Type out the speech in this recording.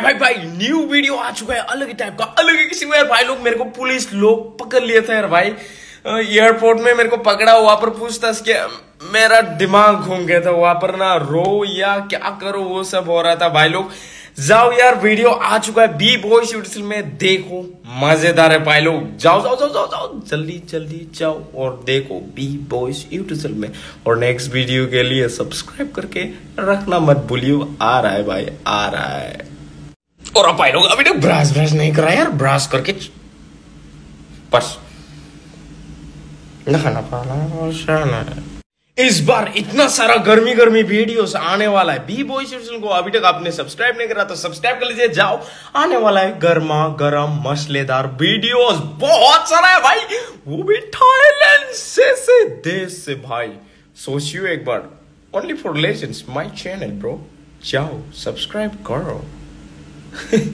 भाई भाई भाई न्यू वीडियो आ चुका है, अलग ही टाइप का, अलग ही किसी को यार भाई, लोग मेरे को पुलिस लोग पकड़ लिए थे यार, भाई। एयरपोर्ट में मेरे को पकड़ा, वहाँ पर पूछताछ किया। मेरा दिमाग घूम गया था, वहाँ पर ना रो या क्या करो, वो सब हो रहा था। भाई, लोग, जाओ यार वीडियो आ चुका है बी बॉयज़ यूटिल में देखो, मज़ेदार है। भाई, लोग, जाओ जाओ जाओ जाओ जाओ, जल्दी जल्दी जाओ और देखो बी बॉयज़ यूटिल में। और नेक्स्ट वीडियो के लिए सब्सक्राइब करके रखना मत भूलियो, आ रहा है भाई, आ रहा है। और अब भाई लोग, अभी तक ब्रश ब्रश नहीं करा यार ब्रश करके बस। नहाना पाना इस बार इतना सारा गर्मी गर्मी वीडियोस आने वाला है। बी बॉय को अभी तक आपने सब्सक्राइब नहीं करा तो सब्सक्राइब कर लीजिए, जाओ। आने वाला है गर्मा गर्म मसलेदार वीडियोस बहुत सारा है भाई। वो भी थाईलैंड से से देश से, भाई। सोचियो एक बार। Only for legends my channel bro जाओ सब्सक्राइब करो। 嘿